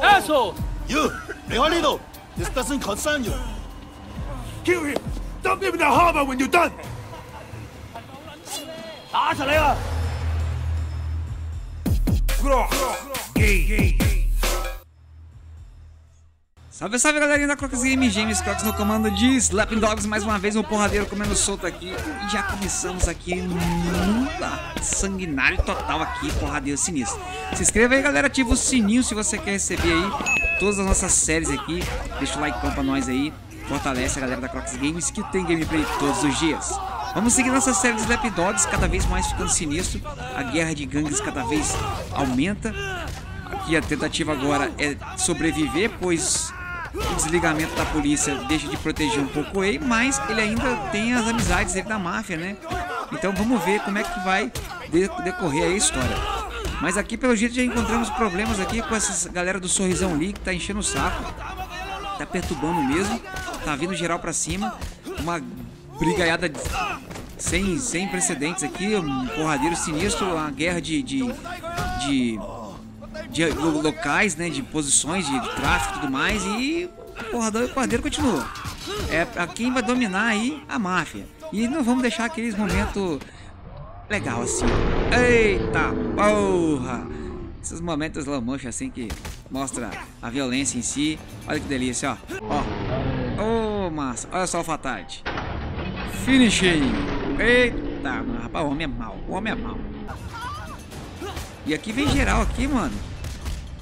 Asshole! You, 离开呢度！This doesn't concern you. Kill him! Dump him in the harbor when you're done! 打实你啊！ Salve, salve galerinha da Crocs Game, James Crocs no comando de Slapping Dogs, mais uma vez um porradeiro comendo solto aqui e já começamos aqui numa sanguinário total aqui, porradeiro sinistro. Se inscreva aí galera, ativa o sininho se você quer receber aí todas as nossas séries aqui, deixa o like pra nós aí, fortalece a galera da Crocs Games que tem gameplay todos os dias. Vamos seguir nossa série de Slap Dogs, cada vez mais ficando sinistro, a guerra de gangues cada vez aumenta. Aqui a tentativa agora é sobreviver, pois o desligamento da polícia deixa de proteger um pouco ele, mas ele ainda tem as amizades dele da máfia, né? Então vamos ver como é que vai decorrer a história. Mas aqui pelo jeito já encontramos problemas aqui com essa galera do Sorrisão ali que tá enchendo o saco. Tá perturbando mesmo, tá vindo geral pra cima. Uma brigaiada sem, sem precedentes aqui, um porradeiro sinistro, uma guerra de, de, de de locais, né, de posições de, tráfico e tudo mais e o porrador, o porradeiro continua. É a quem vai dominar aí a máfia. E não vamos deixar aqueles momentos legal assim. Eita porra! Esses momentos motion assim que mostra a violência em si. Olha que delícia, ó. Ó. Oh, massa. Olha só o fatality. Finishing. Eita, mano. Rapaz, o homem é mal. O homem é mal. E aqui vem geral aqui, mano.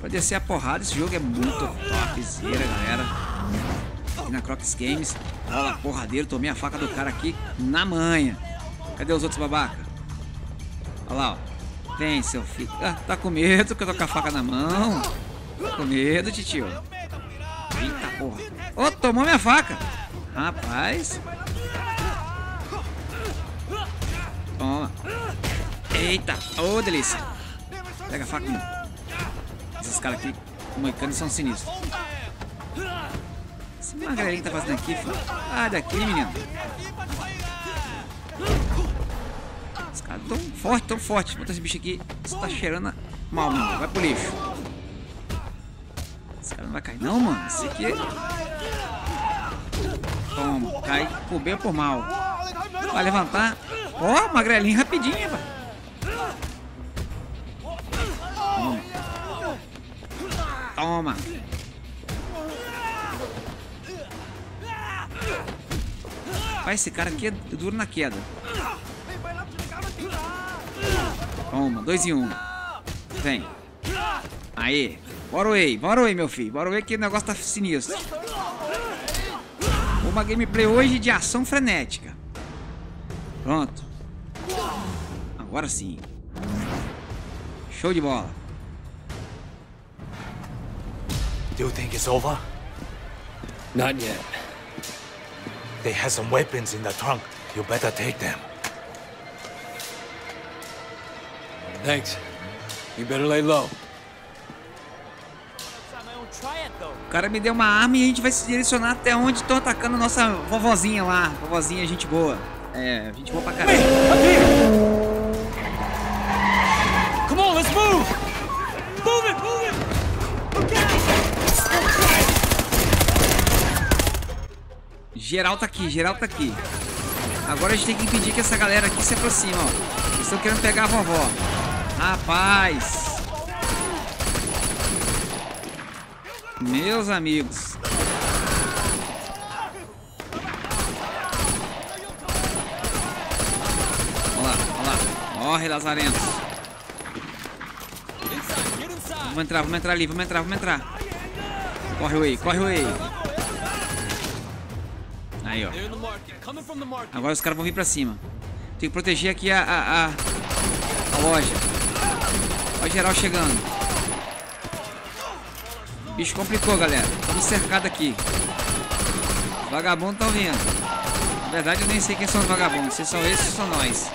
Pra descer a porrada. Esse jogo é muito topzera, galera. Aqui na Crocs Games. Lá, porradeiro. Tomei a faca do cara aqui na manha. Cadê os outros babaca? Olha lá, ó. Vem, seu filho. Ah, tá com medo que eu tô com a faca na mão? Tá com medo, titio? Eita porra. Ô, oh, tomou minha faca. Rapaz. Toma. Eita. Ô, oh, delícia. Pega a faca. Esses caras aqui, moicanos, são sinistros. Esse magrelinho tá fazendo aqui, filho. Ah, daqui, menino. Os caras tão fortes, tão fortes. Bota esse bicho aqui. Você tá cheirando mal, mano. Vai pro lixo. Esse cara não vai cair, não, mano. Esse aqui. Toma, cai por bem ou por mal. Vai levantar. Ó, oh, magrelinho rapidinho, velho. Toma. Vai, esse cara aqui é duro na queda. Toma, dois em um. Vem. Aí. Bora aí, bora aí, meu filho. Bora aí que o negócio tá sinistro. Uma gameplay hoje de ação frenética. Pronto. Agora sim. Show de bola. Do you think it's over? Not yet. They have some weapons in the trunk. You better take them. Thanks. You better lay low. O cara me deu uma arma e a gente vai se direcionar até onde estão atacando a nossa vovozinha lá. Vovozinha, gente boa. É, gente boa pra caralho. Come on, let's move! Move Geral tá aqui, geral tá aqui. Agora a gente tem que impedir que essa galera aqui se aproxime, ó. Eles estão querendo pegar a vovó. Rapaz. Meus amigos. Olha lá, olha lá. Morre, Lazarentos. Vamos entrar, vamos entrar ali, vamos entrar, vamos entrar. Corre Way, corre Way. Aí, ó. Agora os caras vão vir pra cima. Tem que proteger aqui a, a, a, a loja. Olha geral chegando. Bicho complicou, galera. Estamos cercados aqui. Os vagabundos estão vindo. Na verdade, eu nem sei quem são os vagabundos. Se são esses, são nós.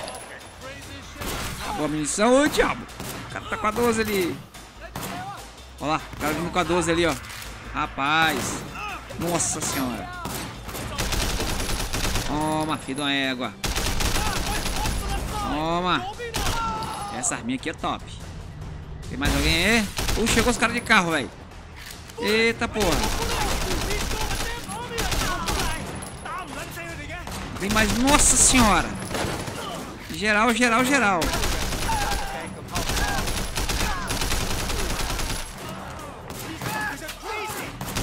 Acabou a munição. Ô, diabo. O cara tá com a 12 ali. Olha lá. O cara vindo com a 12 ali, ó. Rapaz. Nossa senhora. Toma, filho uma égua. Toma. Essa arminha aqui é top. Tem mais alguém aí? Uh, chegou os caras de carro, velho. Eita porra. Vem mais. Nossa senhora. Geral, geral, geral.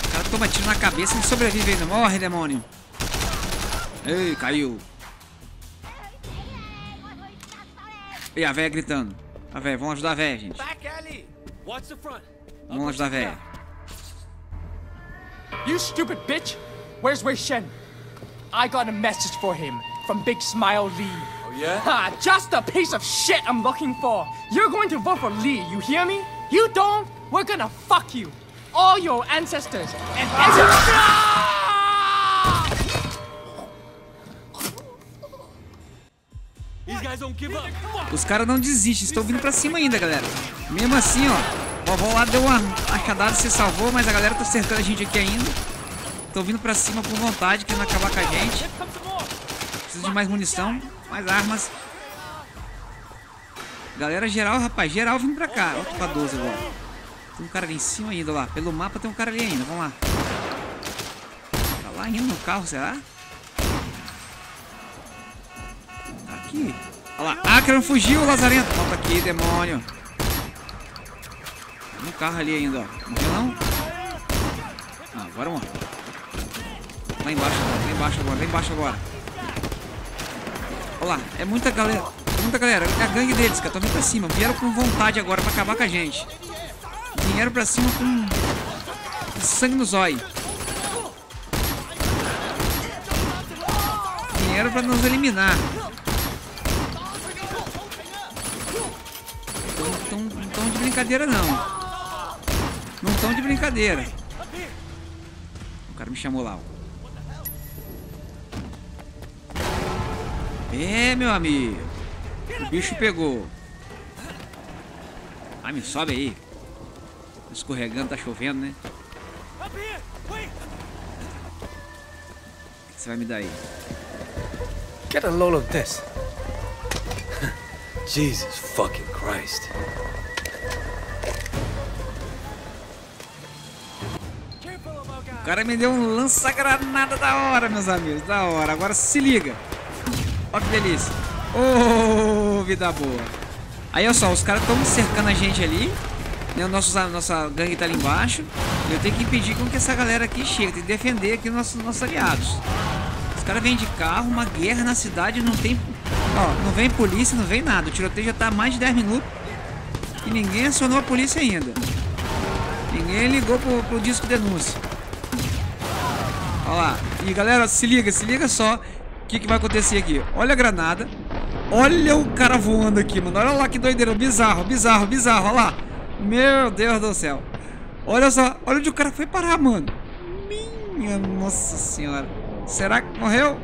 O cara toma tiro na cabeça e sobrevive ainda. Morre, demônio. Ei, caiu. E a véia gritando. A véia, vamos ajudar a véia, gente. Front. Vamos ajudar a véia. You stupid bitch! Where's Wei Shen? I got a message for him from Big Smile Lee. Oh yeah? Ha! Just the piece of shit I'm looking for. You're going to vote for Lee, you hear me? You don't? We're gonna fuck you. All your ancestors and ancestors. Os caras não desistem, estão vindo pra cima ainda, galera. Mesmo assim, ó. O vovó lá deu uma machadada, se salvou, mas a galera tá cercando a gente aqui ainda. Estão vindo pra cima com vontade, querendo acabar com a gente. Preciso de mais munição, mais armas. Galera geral, rapaz, geral vindo pra cá. Ó, tô com a 12 agora. Tem um cara ali em cima ainda, lá. Pelo mapa tem um cara ali ainda, vamos lá. Tá lá indo no carro, será? Tá aqui. Olha lá. Fugir, o Lazarento. Volta aqui, demônio. No carro ali ainda, ó. Morreu não? Ah, agora morreu. Lá embaixo agora, lá embaixo agora, lá embaixo agora. Olha lá, é muita galera. É muita galera. É a gangue deles, cara. Estão vindo pra cima. Vieram com vontade agora pra acabar com a gente. Vieram pra cima com sangue no zóio. Vieram pra nos eliminar. Não estão de brincadeira, não. Não estão de brincadeira. O cara me chamou lá. ó. É, meu amigo. O bicho pegou. Ah, me sobe aí. Tá Escorregando, tá chovendo, né? O que você vai me dar aí? Get a load of this. Jesus fucking Christ. O cara me deu um lança-granada da hora, meus amigos. Da hora. Agora se liga. Ó que delícia. Ô, vida boa. Aí, olha só, os caras estão cercando a gente ali. Né? O nosso, a nossa gangue tá ali embaixo. Eu tenho que impedir com que essa galera aqui chegue. Tem que defender aqui os nossos, nossos aliados. Os caras vêm de carro, uma guerra na cidade, não tem. Ó, não vem polícia, não vem nada. O tiroteio já tá há mais de 10 minutos. E ninguém acionou a polícia ainda. Ninguém ligou pro, pro disco denúncia. Olha lá. E galera, se liga, se liga só. O que, que vai acontecer aqui? Olha a granada. Olha o cara voando aqui, mano. Olha lá que doideira. Bizarro, bizarro, bizarro. Olha lá. Meu Deus do céu. Olha só. Olha onde o cara foi parar, mano. Minha nossa senhora. Será que morreu?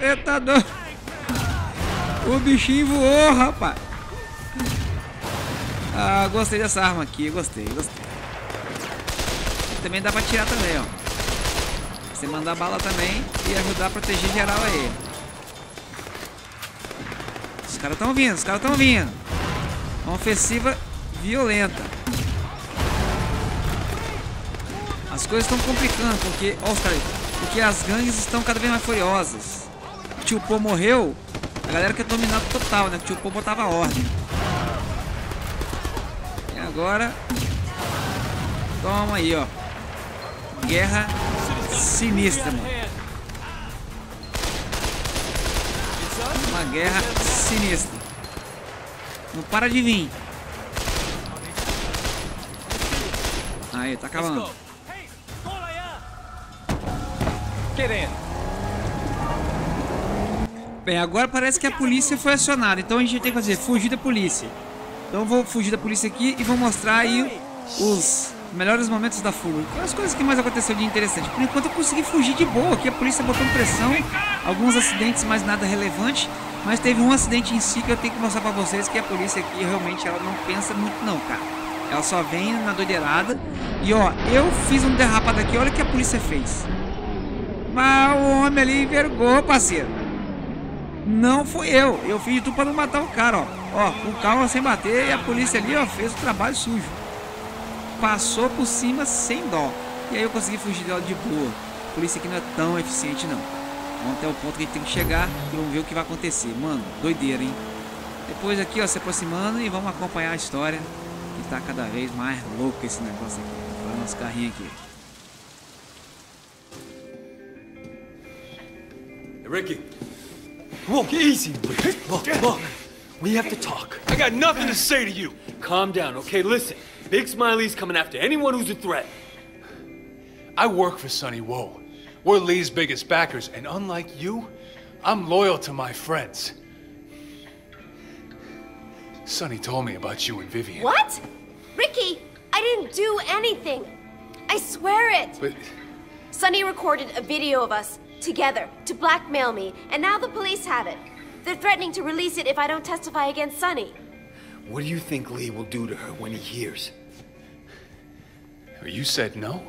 Eita doido. O bichinho voou, rapaz. Ah, gostei dessa arma aqui. Gostei, gostei. Também dá pra tirar também, ó. Você mandar bala também e ajudar a proteger geral aí. Os caras estão vindo, os caras estão vindo. Uma ofensiva violenta. As coisas estão complicando porque, ó, os caras, porque as gangues estão cada vez mais furiosas. Tio Pô morreu, a galera quer dominar total, né? O tio Pô botava ordem. E agora, toma aí, ó. Guerra sinistra, mano. Uma guerra sinistra. Não para de vir. Aí, tá acabando. Hey, Bem, agora parece que a polícia foi acionada. Então a gente tem que fazer fugir da polícia. Então vou fugir da polícia aqui e vou mostrar aí os melhores momentos da fuga. As coisas que mais aconteceu de interessante. Por enquanto eu consegui fugir de boa. Aqui a polícia botando pressão. Alguns acidentes, mas nada relevante. Mas teve um acidente em si que eu tenho que mostrar pra vocês que a polícia aqui realmente ela não pensa muito não, cara. Ela só vem na doideirada. E ó, eu fiz um derrapado aqui. Olha o que a polícia fez. Mas o homem ali envergou, parceiro. Não fui eu. Eu fiz tudo pra não matar o cara, ó. Ó, com calma sem bater e a polícia ali, ó, fez o trabalho sujo. passou por cima sem dó. E aí eu consegui fugir dela de boa. Por isso aqui não é tão eficiente não. Vamos até o ponto que a gente tem que chegar e vamos ver o que vai acontecer. Mano, doideira, hein? Depois aqui, ó, se aproximando e vamos acompanhar a história. Que tá cada vez mais louco esse negócio aqui. Olha o nosso carrinho aqui. Ricky. Look, easy. Look, look. We have to talk. I got nothing to say to you. Calm down, okay? Listen. Big Smiley's coming after anyone who's a threat. I work for Sonny Woe. We're Lee's biggest backers, and unlike you, I'm loyal to my friends. Sonny told me about you and Vivian. What? Ricky, I didn't do anything. I swear it. But Sonny recorded a video of us together to blackmail me, and now the police have it. They're threatening to release it if I don't testify against Sonny. What do you think Lee will do to her when he hears? you said no?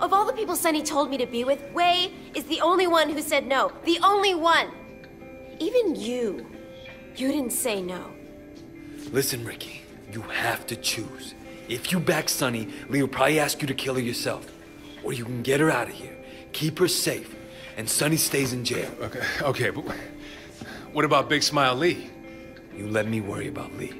Of all the people Sonny told me to be with, Wei is the only one who said no. The only one. Even you. You didn't say no. Listen, Ricky. You have to choose. If you back Sonny, Lee will probably ask you to kill her yourself. Or you can get her out of here, keep her safe, and Sonny stays in jail. Okay, okay, but what about Big Smile Lee? You let me worry about Lee.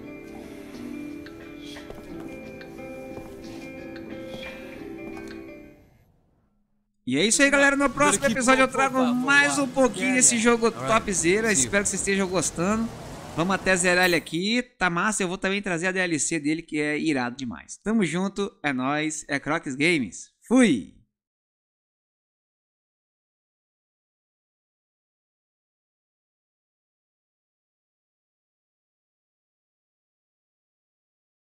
E é isso aí, galera. No próximo episódio eu trago mais um pouquinho desse jogo topzera. Espero que vocês estejam gostando. Vamos até zerar ele aqui. Tá massa. Eu vou também trazer a DLC dele, que é irado demais. Tamo junto. É nóis. É Crocs Games. Fui!